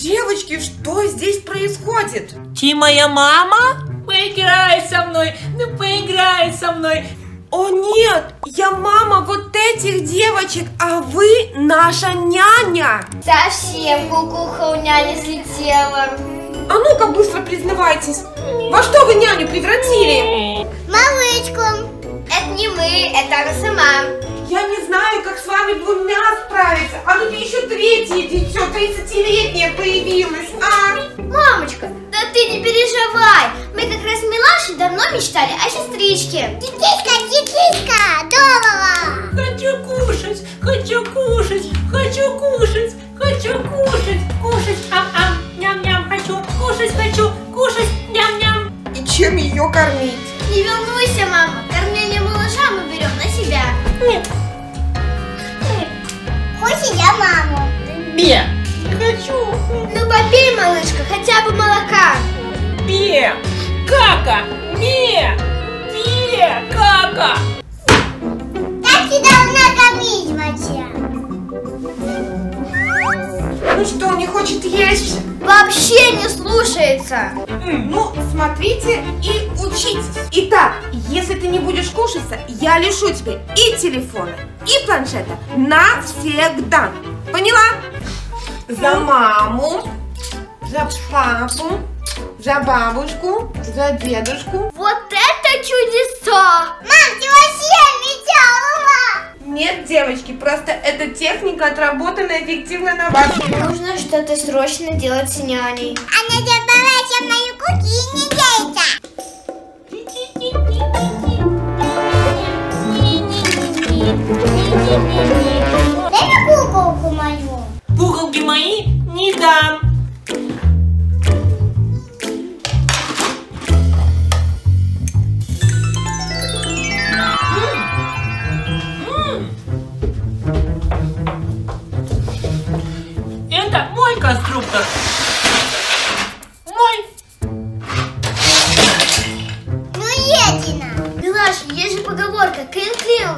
Девочки, что здесь происходит? Ты моя мама? Поиграй со мной, ну поиграй со мной. О нет, я мама вот этих девочек, а вы наша няня. Совсем кукуха у няни слетела. А ну-ка быстро признавайтесь, во что вы няню превратили? Малышку. Это не мы, это она сама. Я не знаю, как с вами двумя справиться, а тут еще третье дитё, 30-летнее появилось, а? Мамочка, да ты не переживай. Мы как раз с Милашей давно мечтали о сестричке. Детишка, детишка, здорово. Хочу кушать, хочу кушать, хочу кушать, хочу кушать, кушать. Ам-ам, ням-ням, хочу кушать, хочу кушать, ням-ням. И чем ее кормить? Не волнуйся, мама, кормление малыша мы берем на себя. Нет, кака, бе, бе, кака. Как ты должна кормить вообще? Ну что, не хочет есть? Вообще не слушается. Ну, смотрите и учитесь. Итак, если ты не будешь кушаться, я лишу тебя и телефона, и планшета навсегда. Поняла? За маму, за папу, за бабушку, за дедушку. Вот это чудеса! Мам, ты вообще металла! Нет, девочки, просто эта техника отработана эффективно на вас. Нужно что-то срочно делать с няней. Она забралась в мою куки и не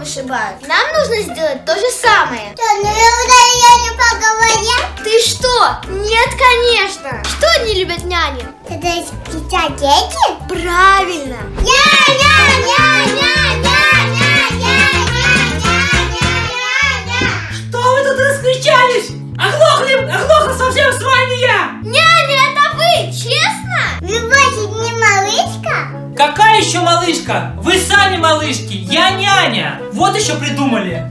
вышибают. Нам нужно сделать то же самое. Что, ну я не поговоря? Ты что? Нет, конечно. Что не любят няни? Это дети? Правильно. Что вы тут раскричались? Оглохли, оглохла совсем с вами я. Няня, это вы, честно? Вы больше не малышка? Какая еще малышка? Малышки, я няня. Вот еще придумали.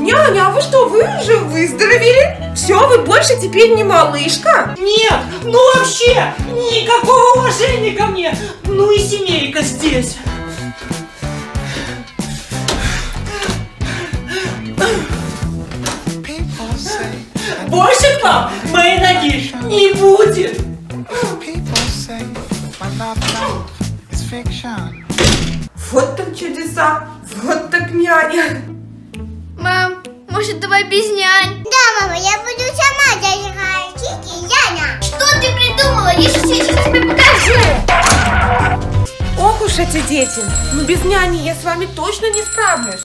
Няня, а вы что, вы уже выздоровели? Все, вы больше теперь не малышка? Нет, ну вообще никакого уважения ко мне. Ну и семейка здесь. Больше к нам моей ноги не будет. people say, my love is fiction. Вот так чудеса, вот так няня. Мам, может давай без нянь? Да, мама, я буду сама зажигать чики, Яна. Что ты придумала? Я сейчас тебе покажу. Ох уж эти дети, ну без няни я с вами точно не справлюсь.